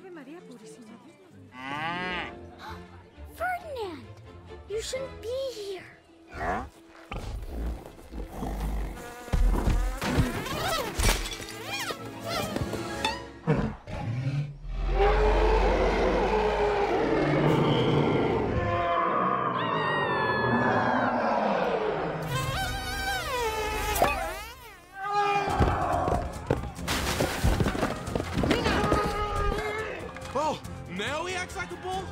Ave Maria Purísima. Ah. Ferdinand! You shouldn't be here. Now he acts like a bull?